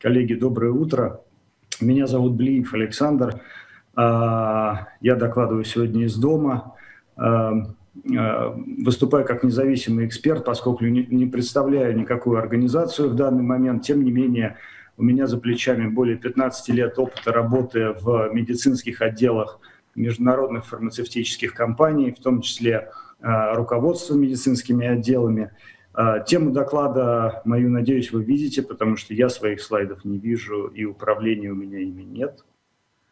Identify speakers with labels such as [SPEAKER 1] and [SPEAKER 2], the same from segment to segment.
[SPEAKER 1] Коллеги, доброе утро. Меня зовут Блиев Александр. А, я докладываю сегодня из дома. А, а, выступаю как независимый эксперт, поскольку не представляю никакую организацию в данный момент. Тем не менее, у меня за плечами более 15 лет опыта работы в медицинских отделах международных фармацевтических компаний, в том числе руководство медицинскими отделами – тему доклада мою, надеюсь, вы видите, потому что я своих слайдов не вижу, и управления у меня ими нет.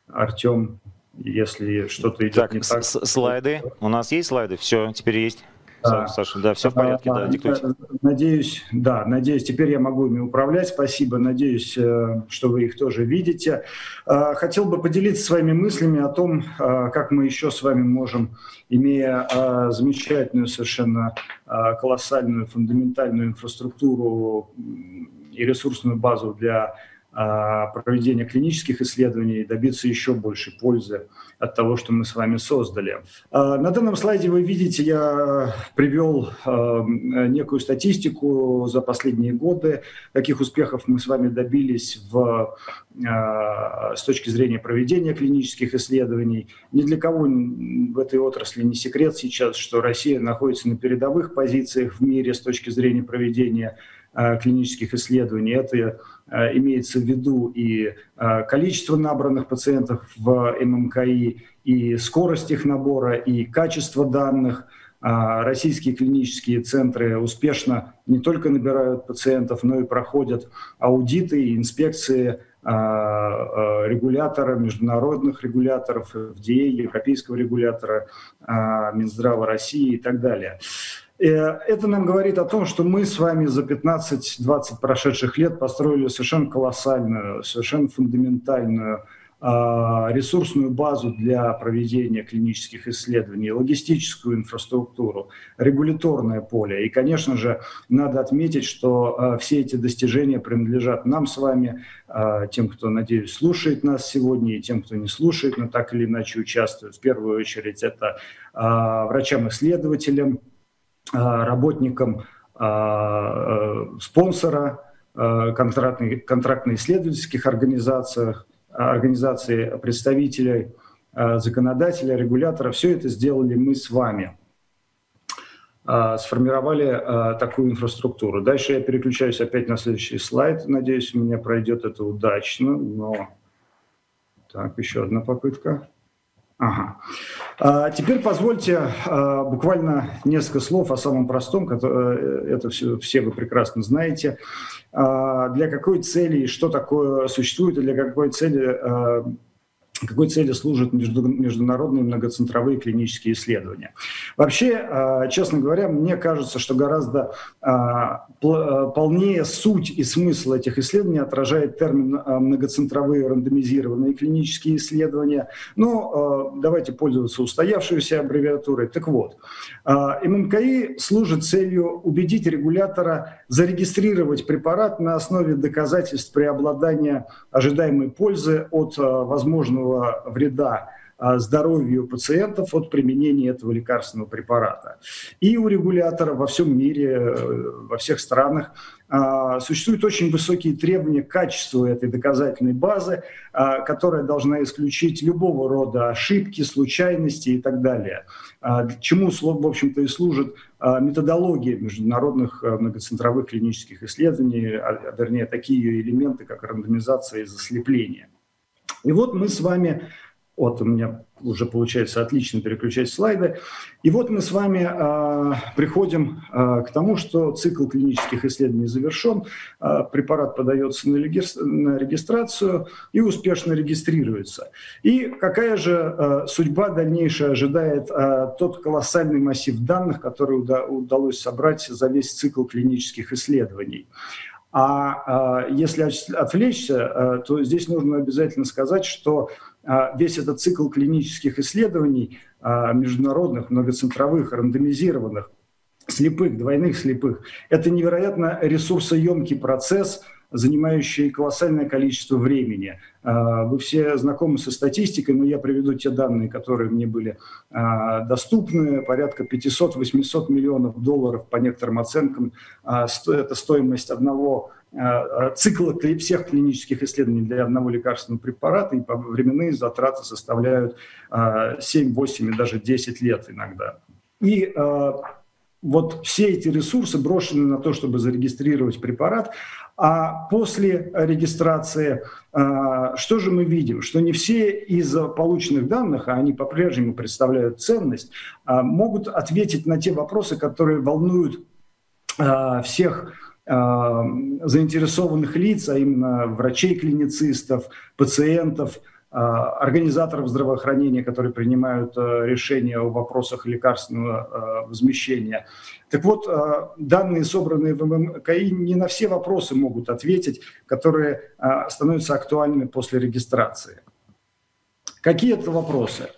[SPEAKER 1] Артем, если что-то идет так, не так...
[SPEAKER 2] Слайды. У нас есть слайды? Все, теперь есть. Саша, да, все в порядке, да,
[SPEAKER 1] диктуйте. Надеюсь, да, надеюсь, теперь я могу ими управлять, спасибо, надеюсь, э, что вы их тоже видите. Э, хотел бы поделиться своими мыслями о том, э, как мы еще с вами можем, имея замечательную, совершенно колоссальную, фундаментальную инфраструктуру и ресурсную базу для проведения клинических исследований и добиться еще большей пользы от того, что мы с вами создали. А, на данном слайде вы видите, я привел а, некую статистику за последние годы, каких успехов мы с вами добились в, с точки зрения проведения клинических исследований. Ни для кого в этой отрасли не секрет сейчас, что Россия находится на передовых позициях в мире с точки зрения проведения клинических исследований. Это имеется в виду и э, количество набранных пациентов в ММКИ, и скорость их набора, и качество данных. Российские клинические центры успешно не только набирают пациентов, но и проходят аудиты и инспекции регулятора, международных регуляторов, FDA, европейского регулятора, Минздрава России и так далее. Э, это нам говорит о том, что мы с вами за 15-20 прошедших лет построили совершенно колоссальную, совершенно фундаментальную а, ресурсную базу для проведения клинических исследований, логистическую инфраструктуру, регуляторное поле. И, конечно же, надо отметить, что а, все эти достижения принадлежат нам с вами, а, тем, кто, надеюсь, слушает нас сегодня, и тем, кто не слушает, но так или иначе участвует. В первую очередь это врачам-исследователям, работникам а, э, спонсора, контрактно-исследовательских организациях, организации представителей законодателя, регулятора. Все это сделали мы с вами. Сформировали такую инфраструктуру. Дальше я переключаюсь опять на следующий слайд. Надеюсь, у меня пройдет это удачно. Но так, еще одна попытка. Ага. А теперь позвольте а, буквально несколько слов о самом простом, э, это все, все вы прекрасно знаете. А, для какой цели и что такое существует, и для какой цели какой цели служат международные многоцентровые клинические исследования. Вообще, а, честно говоря, мне кажется, что гораздо а, а, полнее суть и смысл этих исследований отражает термин многоцентровые рандомизированные клинические исследования. Но давайте пользоваться устоявшейся аббревиатурой. Так вот, ММКИ служит целью убедить регулятора зарегистрировать препарат на основе доказательств преобладания ожидаемой пользы от возможного серьезного вреда а, здоровью пациентов от применения этого лекарственного препарата. И у регулятора во всем мире, э, во всех странах а, существуют очень высокие требования к качеству этой доказательной базы, а, которая должна исключить любого рода ошибки, случайности и так далее. Чему, в общем-то, и служит методология международных многоцентровых клинических исследований, вернее, такие элементы, как рандомизация и заслепление. И вот мы с вами, вот у меня уже получается отлично переключать слайды, и вот мы с вами э, приходим э, к тому, что цикл клинических исследований завершен, э, препарат подается на, регистр, на регистрацию и успешно регистрируется. И какая же э, судьба дальнейшая ожидает э, тот колоссальный массив данных, который уда- удалось собрать за весь цикл клинических исследований? А, а если отвлечься, а, то здесь нужно обязательно сказать, что а, весь этот цикл клинических исследований международных, многоцентровых, рандомизированных, слепых, двойных слепых, это невероятно ресурсоемкий процесс, занимающие колоссальное количество времени. Вы все знакомы со статистикой, но я приведу те данные, которые мне были доступны. Порядка 500-800 миллионов долларов, по некоторым оценкам, это стоимость одного цикла всех клинических исследований для одного лекарственного препарата, и временные затраты составляют 7, 8 и даже 10 лет иногда. И вот все эти ресурсы брошены на то, чтобы зарегистрировать препарат, а после регистрации а, что же мы видим? Что не все из полученных данных, а они по-прежнему представляют ценность, а, могут ответить на те вопросы, которые волнуют а, всех заинтересованных лиц, а именно врачей-клиницистов, пациентов – организаторов здравоохранения, которые принимают а, решения о вопросах лекарственного а, возмещения. Так вот, данные, собранные в ММКИ, не на все вопросы могут ответить, которые становятся актуальными после регистрации. Какие это вопросы?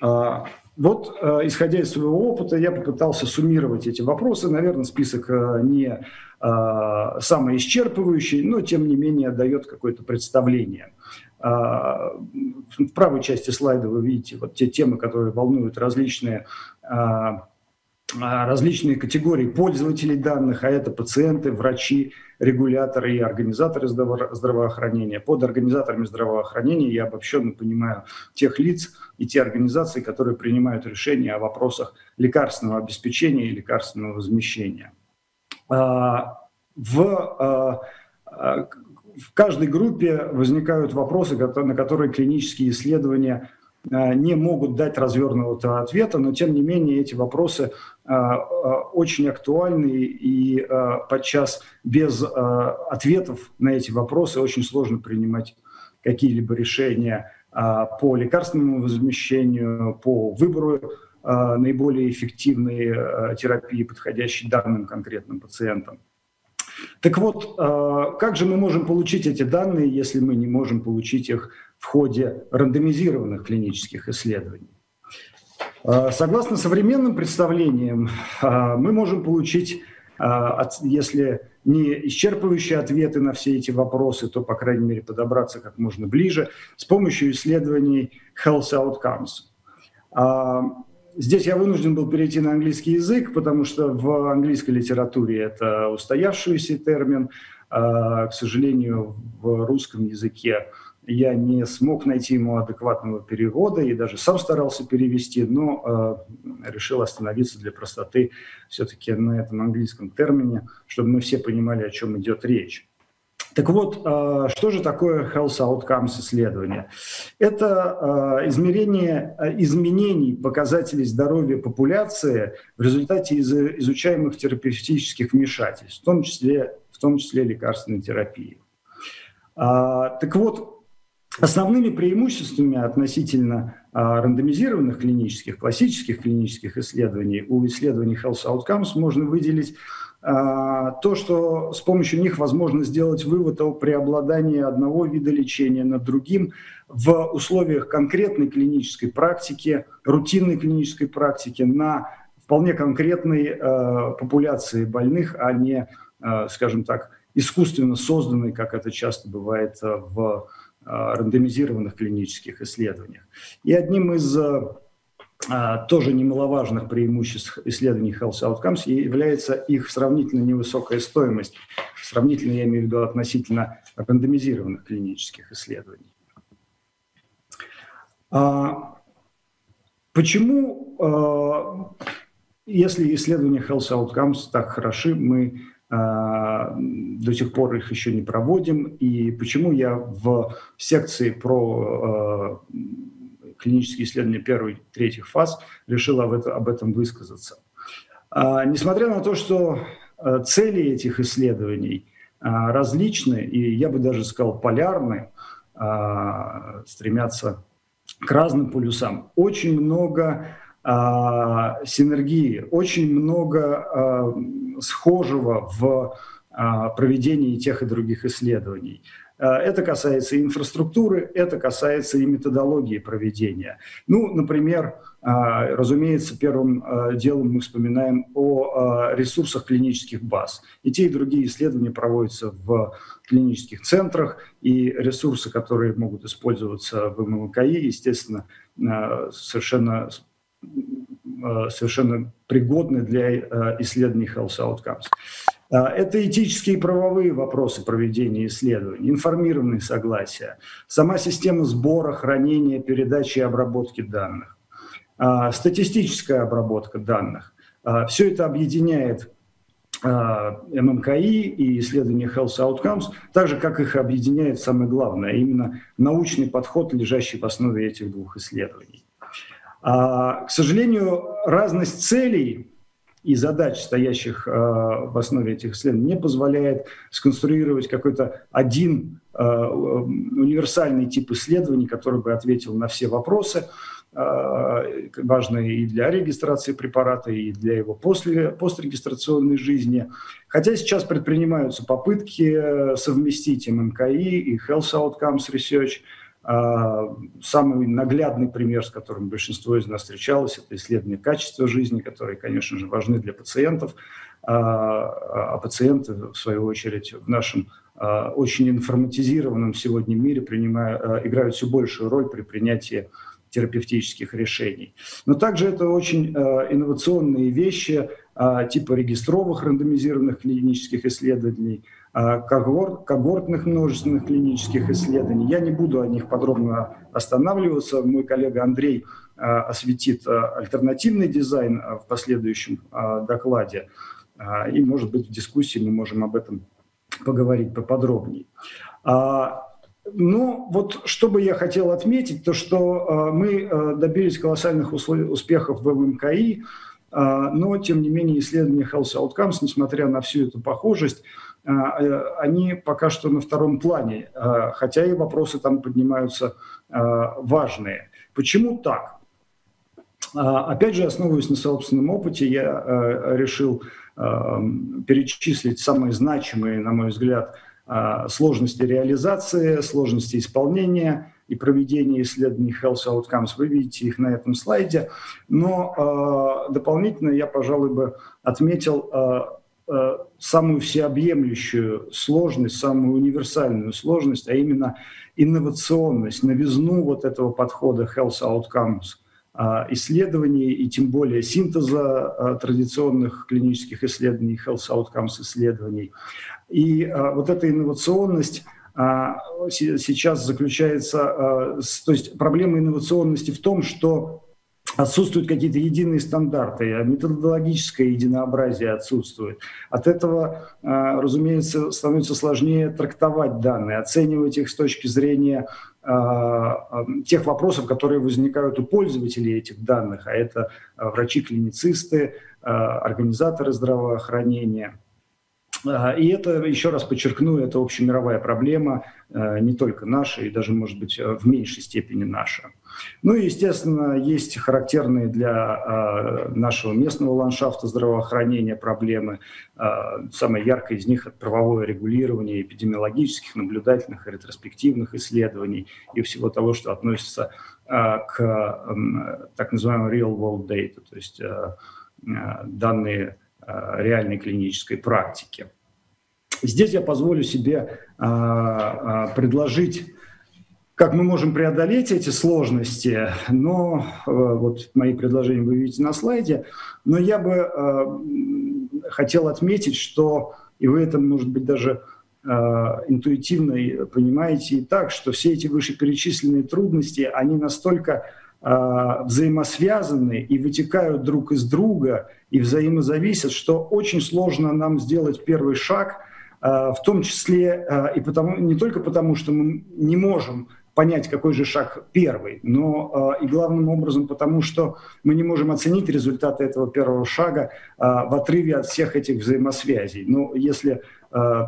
[SPEAKER 1] Вот, исходя из своего опыта, я попытался суммировать эти вопросы. Наверное, список не самый исчерпывающий, но, тем не менее, дает какое-то представление – в правой части слайда вы видите вот те темы, которые волнуют различные а, а, различные категории пользователей данных, а это пациенты, врачи, регуляторы и организаторы здравоохранения. Под организаторами здравоохранения я обобщенно понимаю тех лиц и те организации, которые принимают решения о вопросах лекарственного обеспечения и лекарственного возмещения. В в каждой группе возникают вопросы, на которые клинические исследования а, не могут дать развернутого ответа, но тем не менее эти вопросы а, а, очень актуальны и подчас без ответов на эти вопросы очень сложно принимать какие-либо решения по лекарственному возмещению, по выбору наиболее эффективной терапии, подходящей данным конкретным пациентам. Так вот, а, как же мы можем получить эти данные, если мы не можем получить их в ходе рандомизированных клинических исследований? А, согласно современным представлениям, а, мы можем получить, если не исчерпывающие ответы на все эти вопросы, то, по крайней мере, подобраться как можно ближе с помощью исследований health outcomes. Здесь я вынужден был перейти на английский язык, потому что в английской литературе это устоявшийся термин. А, к сожалению, в русском языке я не смог найти ему адекватного перевода и даже сам старался перевести, но э, решил остановиться для простоты все-таки на этом английском термине, чтобы мы все понимали, о чем идет речь. Так вот, а, что же такое health outcomes исследование? Это а, измерение а, изменений показателей здоровья популяции в результате изучаемых терапевтических вмешательств, в том числе, в том числе лекарственной терапии. Так вот, основными преимуществами относительно рандомизированных клинических, классических клинических исследований у исследований health outcomes можно выделить то, что с помощью них возможно сделать вывод о преобладании одного вида лечения над другим в условиях конкретной клинической практики, рутинной клинической практики на вполне конкретной э, популяции больных, а не, э, скажем так, искусственно созданной, как это часто бывает в э, рандомизированных клинических исследованиях. И одним из а, тоже немаловажных преимуществ исследований Health Outcomes является их сравнительно невысокая стоимость. Сравнительно, я имею в виду, относительно рандомизированных клинических исследований. А, почему, а, если исследования Health Outcomes так хороши, мы до сих пор их еще не проводим, и почему я в секции про клинические исследования первой и третьих фаз, решил об, это, об этом высказаться. А, несмотря на то, что а, цели этих исследований а, различны, и я бы даже сказал полярны, а, стремятся к разным полюсам, очень много синергии, очень много схожего в проведении тех и других исследований. Это касается и инфраструктуры, это касается и методологии проведения. Ну, например, разумеется, первым делом мы вспоминаем о ресурсах клинических баз. И те, и другие исследования проводятся в клинических центрах, и ресурсы, которые могут использоваться в ММКИ, естественно, совершенно совершенно пригодны для исследований health outcomes. А, это этические и правовые вопросы проведения исследований, информированные согласия, сама система сбора, хранения, передачи и обработки данных, а, статистическая обработка данных. А, Все это объединяет ММКИ и исследования Health Outcomes, так же, как их объединяет самое главное, именно научный подход, лежащий в основе этих двух исследований. К сожалению, разность целей и задач, стоящих э, в основе этих исследований, не позволяет сконструировать какой-то один э, универсальный тип исследований, который бы ответил на все вопросы, э, важные и для регистрации препарата, и для его после, пострегистрационной жизни. Хотя сейчас предпринимаются попытки совместить ММКИ и Health Outcomes Research – самый наглядный пример, с которым большинство из нас встречалось, это исследование качества жизни, которые, конечно же, важны для пациентов, а, а пациенты, в свою очередь, в нашем а, очень информатизированном сегодня мире принимают, играют все большую роль при принятии терапевтических решений. Но также это очень инновационные вещи типа регистровых рандомизированных клинических исследований, а, когорт, когортных множественных клинических исследований. Я не буду о них подробно останавливаться. Мой коллега Андрей а, осветит а, альтернативный дизайн в последующем докладе. И, может быть, в дискуссии мы можем об этом поговорить поподробнее. Ну, вот что бы я хотел отметить, то что мы добились колоссальных успехов в ММКИ, но, тем не менее, исследования Health Outcomes, несмотря на всю эту похожесть, они пока что на втором плане, а, хотя и вопросы там поднимаются а, важные. Почему так? Опять же, основываясь на собственном опыте, я решил перечислить самые значимые, на мой взгляд, сложности реализации, сложности исполнения и проведения исследований Health Outcomes. Вы видите их на этом слайде. Но дополнительно я, пожалуй, бы отметил Э, самую всеобъемлющую сложность, самую универсальную сложность, а именно инновационность, новизну вот этого подхода health outcomes а, исследований и тем более синтеза а, традиционных клинических исследований, health outcomes исследований. И вот эта инновационность сейчас заключается, то есть проблема инновационности в том, что отсутствуют какие-то единые стандарты, а методологическое единообразие отсутствует. От этого, а, разумеется, становится сложнее трактовать данные, оценивать их с точки зрения а, тех вопросов, которые возникают у пользователей этих данных, а это врачи-клиницисты, организаторы здравоохранения – и это, еще раз подчеркну, это общемировая проблема, не только наша, и даже, может быть, в меньшей степени наша. Ну и, естественно, есть характерные для э, нашего местного ландшафта здравоохранения проблемы. Э, самая яркая из них – это правовое регулирование эпидемиологических, наблюдательных и ретроспективных исследований и всего того, что относится э, к э, так называемому real-world data, то есть э, э, данные э, реальной клинической практики. Здесь я позволю себе э, э, предложить как мы можем преодолеть эти сложности, но э, вот мои предложения вы видите на слайде, но я бы э, хотел отметить, что, и вы это, может быть, даже э, интуитивно понимаете и так, что все эти вышеперечисленные трудности, они настолько э, взаимосвязаны и вытекают друг из друга и взаимозависят, что очень сложно нам сделать первый шаг – в том числе и потому, не только потому, что мы не можем понять, какой же шаг первый, но и главным образом потому, что мы не можем оценить результаты этого первого шага в отрыве от всех этих взаимосвязей. Но если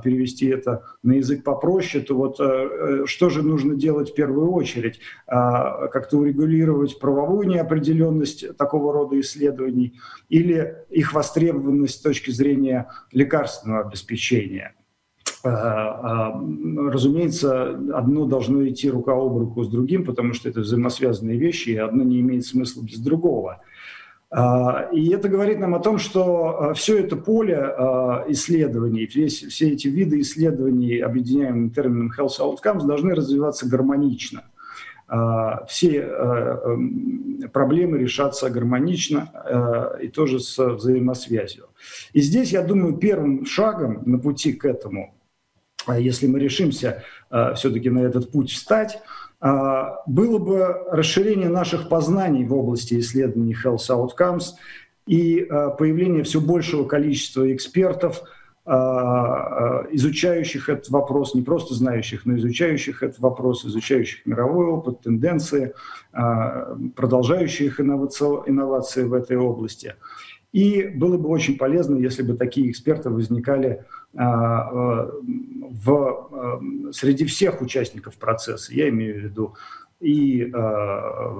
[SPEAKER 1] перевести это на язык попроще, то вот э, что же нужно делать в первую очередь? Э, как-то урегулировать правовую неопределенность такого рода исследований или их востребованность с точки зрения лекарственного обеспечения? разумеется, одно должно идти рука об руку с другим, потому что это взаимосвязанные вещи, и одно не имеет смысла без другого. И это говорит нам о том, что все это поле исследований, весь, все эти виды исследований, объединяемым термином health outcomes, должны развиваться гармонично – а, все а, эм, проблемы решаться гармонично а, и тоже с взаимосвязью. И здесь, я думаю, первым шагом на пути к этому, если мы решимся все-таки на этот путь встать, было бы расширение наших познаний в области исследований health outcomes и появление все большего количества экспертов – а, а, изучающих этот вопрос, не просто знающих, но изучающих этот вопрос, изучающих мировой опыт, тенденции, а, продолжающих инновации в этой области. И было бы очень полезно, если бы такие эксперты возникали в, среди всех участников процесса. Я имею в виду и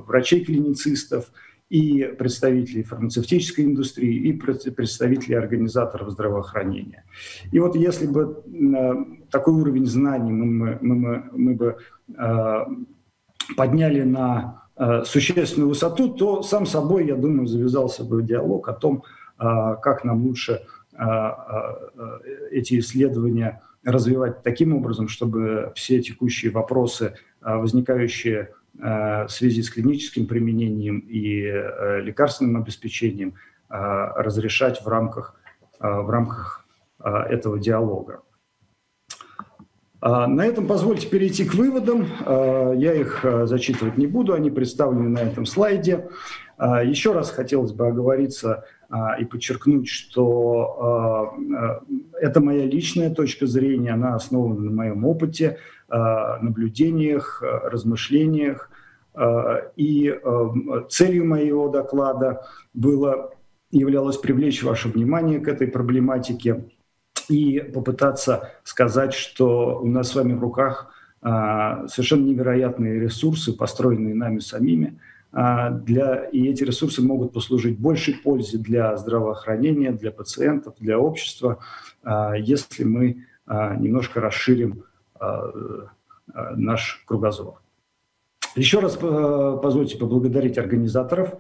[SPEAKER 1] врачей-клиницистов, и представителей фармацевтической индустрии, и представителей организаторов здравоохранения. И вот если бы э, такой уровень знаний мы, мы, мы, мы бы э, подняли на э, существенную высоту, то сам собой, я думаю, завязался бы диалог о том, как нам лучше эти исследования развивать таким образом, чтобы все текущие вопросы, возникающие Э, в связи с клиническим применением и э, лекарственным обеспечением э, разрешать в рамках, в рамках этого диалога. На этом позвольте перейти к выводам. Я их зачитывать не буду, они представлены на этом слайде. Еще раз хотелось бы оговориться и подчеркнуть, что это моя личная точка зрения, она основана на моем опыте, наблюдениях, размышлениях. И целью моего доклада было, являлось привлечь ваше внимание к этой проблематике и попытаться сказать, что у нас с вами в руках совершенно невероятные ресурсы, построенные нами самими, для, и эти ресурсы могут послужить большей пользе для здравоохранения, для пациентов, для общества, если мы немножко расширим наш кругозор. Еще раз э, позвольте поблагодарить организаторов